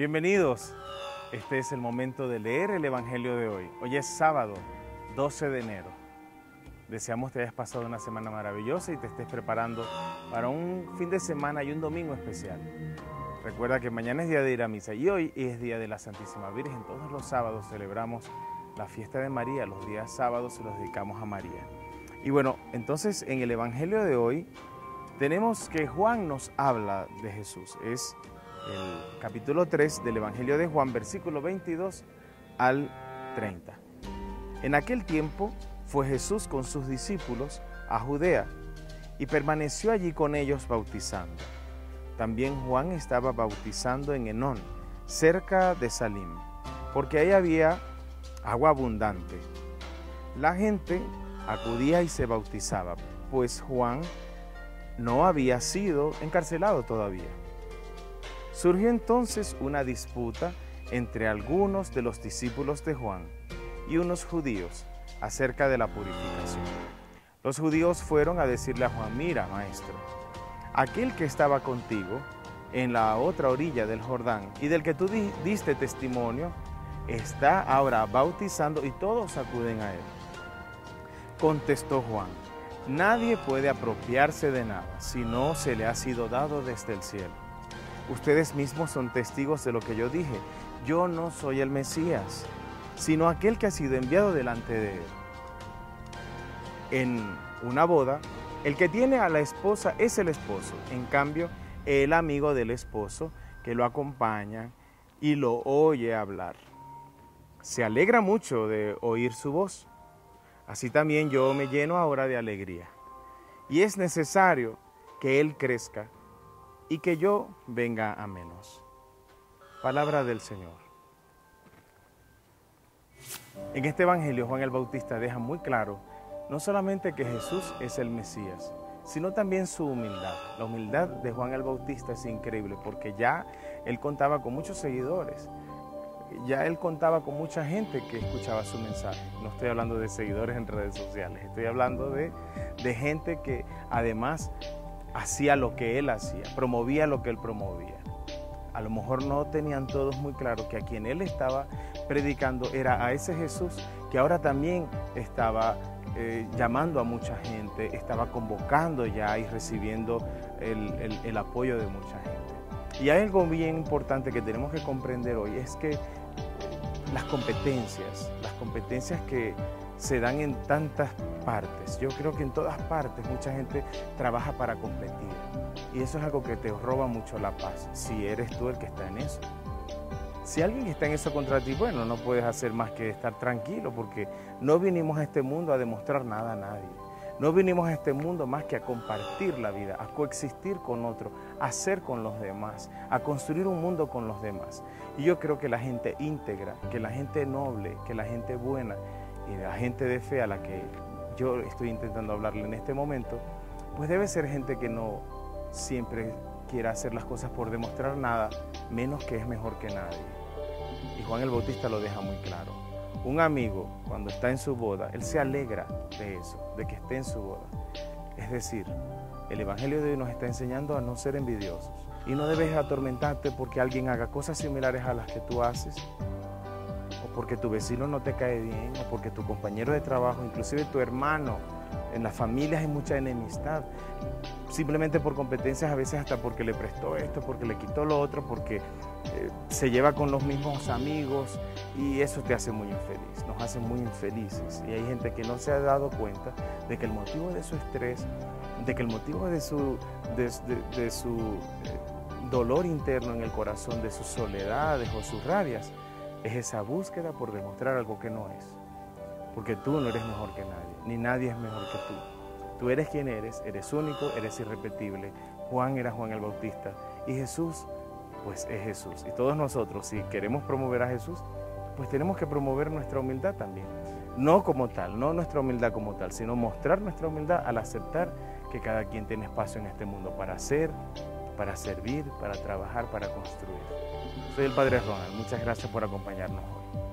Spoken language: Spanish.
Bienvenidos. Este es el momento de leer el Evangelio de hoy. Hoy es sábado, 12 de enero. Deseamos que hayas pasado una semana maravillosa y te estés preparando para un fin de semana y un domingo especial. Recuerda que mañana es día de ir a misa y hoy es día de la Santísima Virgen. Todos los sábados celebramos la fiesta de María. Los días sábados se los dedicamos a María. Y bueno, entonces en el Evangelio de hoy tenemos que Juan nos habla de Jesús. Es el capítulo 3 del Evangelio de Juan, versículo 22 al 30. En aquel tiempo fue Jesús con sus discípulos a Judea y permaneció allí con ellos bautizando. También Juan estaba bautizando en Enón, cerca de Salim, porque ahí había agua abundante. La gente acudía y se bautizaba, pues Juan no había sido encarcelado todavía. Surgió entonces una disputa entre algunos de los discípulos de Juan y unos judíos acerca de la purificación. Los judíos fueron a decirle a Juan, mira, maestro, aquel que estaba contigo en la otra orilla del Jordán y del que tú diste testimonio, está ahora bautizando y todos acuden a él. Contestó Juan, nadie puede apropiarse de nada si no se le ha sido dado desde el cielo. Ustedes mismos son testigos de lo que yo dije. Yo no soy el Mesías, sino aquel que ha sido enviado delante de él. En una boda, el que tiene a la esposa es el esposo. En cambio, el amigo del esposo que lo acompaña y lo oye hablar. Se alegra mucho de oír su voz. Así también yo me lleno ahora de alegría. Y es necesario que Él crezca y que yo venga a menos. Palabra del Señor. En este Evangelio Juan el Bautista deja muy claro no solamente que Jesús es el Mesías, sino también su humildad. La humildad de Juan el Bautista es increíble porque ya él contaba con muchos seguidores, ya él contaba con mucha gente que escuchaba su mensaje. No estoy hablando de seguidores en redes sociales, estoy hablando de, de gente que además hacía lo que él hacía, promovía lo que él promovía. A lo mejor no tenían todos muy claro que a quien él estaba predicando era a ese Jesús que ahora también estaba eh, llamando a mucha gente, estaba convocando ya y recibiendo el, el apoyo de mucha gente. Y hay algo bien importante que tenemos que comprender hoy, es que las competencias, las competencias que se dan en tantas partes. Yo creo que en todas partes mucha gente trabaja para competir. Y eso es algo que te roba mucho la paz, si eres tú el que está en eso. Si alguien está en eso contra ti, bueno, no puedes hacer más que estar tranquilo porque no vinimos a este mundo a demostrar nada a nadie. No vinimos a este mundo más que a compartir la vida, a coexistir con otro, a ser con los demás, a construir un mundo con los demás. Y yo creo que la gente íntegra, que la gente noble, que la gente buena, y la gente de fe a la que yo estoy intentando hablarle en este momento, pues debe ser gente que no siempre quiera hacer las cosas por demostrar nada, menos que es mejor que nadie. Y Juan el Bautista lo deja muy claro. Un amigo, cuando está en su boda, él se alegra de eso, de que esté en su boda. Es decir, el Evangelio de hoy nos está enseñando a no ser envidiosos. Y no debes atormentarte porque alguien haga cosas similares a las que tú haces porque tu vecino no te cae bien, o porque tu compañero de trabajo, inclusive tu hermano, en las familias hay mucha enemistad, simplemente por competencias, a veces hasta porque le prestó esto, porque le quitó lo otro, porque eh, se lleva con los mismos amigos y eso te hace muy infeliz, nos hace muy infelices. Y hay gente que no se ha dado cuenta de que el motivo de su estrés, de que el motivo de su, de, su eh, dolor interno en el corazón, de sus soledades o sus rabias, es esa búsqueda por demostrar algo que no es. Porque tú no eres mejor que nadie, ni nadie es mejor que tú. Tú eres quien eres, eres único, eres irrepetible. Juan era Juan el Bautista y Jesús, pues es Jesús. Y todos nosotros, si queremos promover a Jesús, pues tenemos que promover nuestra humildad también. No como tal, no nuestra humildad como tal, sino mostrar nuestra humildad al aceptar que cada quien tiene espacio en este mundo para ser, para servir, para trabajar, para construir. Soy el Padre Ronald. Muchas gracias por acompañarnos hoy.